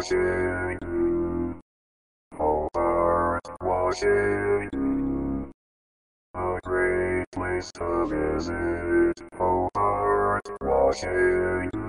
Washington. Hobart, Washington. A great place to visit. Oh, Over Washington.